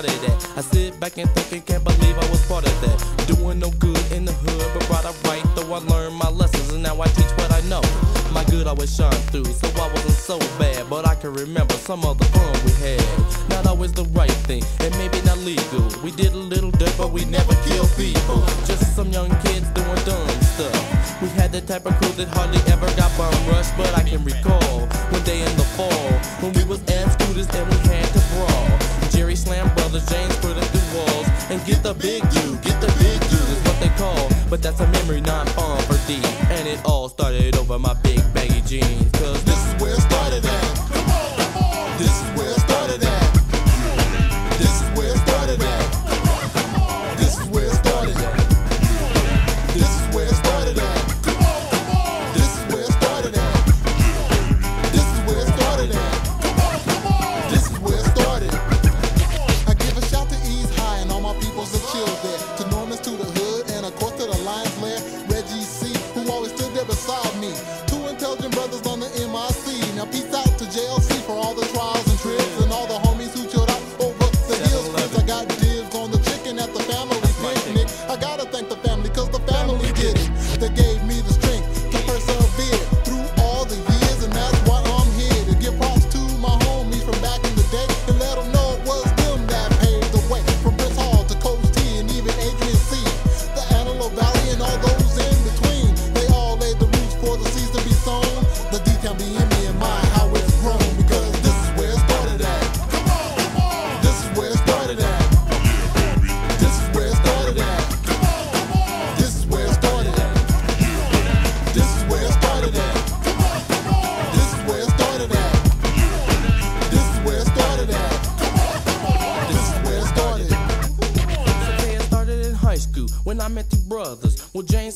started. I sit back and think and can't believe I was part of that. Doing no good in the hood, but brought up right, though I learned my lessons and now I teach what I know. My good always shine through, so I wasn't so bad, but I can remember some of the fun we had. Not always the right thing, and maybe not legal. We did a little dirt, but we never killed people. Just some young kids doing dumb stuff. We had the type of crew that hardly ever got bum rushed, but I can recall one day in the fall when we was at scooters and we had to brawl. Jerry Slam Brothers, James put up the walls and get the big dude, get the big dude is what they call. But that's a memory not fun for D. And it all started over my big baggy jeans. Cause This is where it started at. This is where it started at. This is where it started at. This is where it started at. This is where it started at.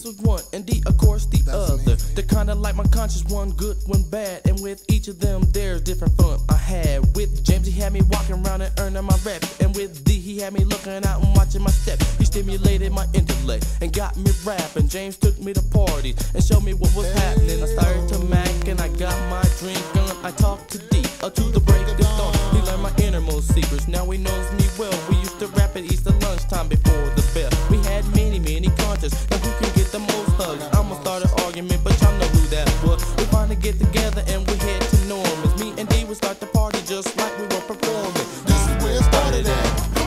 Was one, and D, of course, the other. They're kinda like my conscience, one good, one bad. And with each of them, there's different fun I had. With James, he had me walking around and earning my rep. And with D, he had me looking out and watching my step. He stimulated my intellect and got me rapping. James took me to parties and showed me what was happening. I started to Mac and I got my drink on. I talked to D, uh, to the break of dawn. He learned my innermost secrets. Now he knows me well. We used to rap at Easter lunchtime before the bell. We had many, many contests. Now who can performing. This is where it started at.